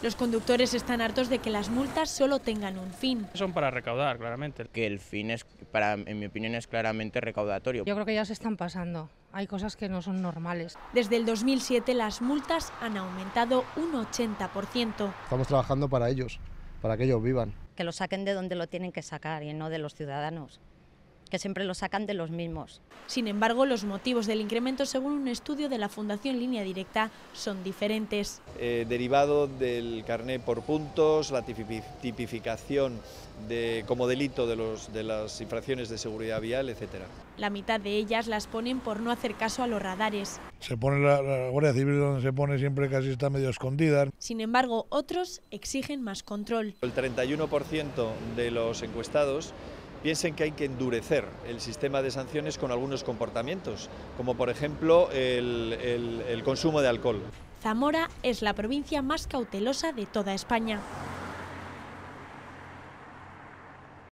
Los conductores están hartos de que las multas solo tengan un fin. Son para recaudar, claramente. Que el fin es, para, en mi opinión, es claramente recaudatorio. Yo creo que ya se están pasando. Hay cosas que no son normales. Desde el 2007 las multas han aumentado un 80%. Estamos trabajando para ellos, para que ellos vivan. Que lo saquen de donde lo tienen que sacar y no de los ciudadanos que siempre lo sacan de los mismos. Sin embargo, los motivos del incremento, según un estudio de la Fundación Línea Directa, son diferentes. Eh, derivado del carné por puntos, la tipificación de, como delito de, los, de las infracciones de seguridad vial, etc. La mitad de ellas las ponen por no hacer caso a los radares. Se pone la, la Guardia Civil donde se pone siempre casi está medio escondida. Sin embargo, otros exigen más control. El 31% de los encuestados piensen que hay que endurecer el sistema de sanciones con algunos comportamientos, como por ejemplo el, consumo de alcohol. Zamora es la provincia más cautelosa de toda España.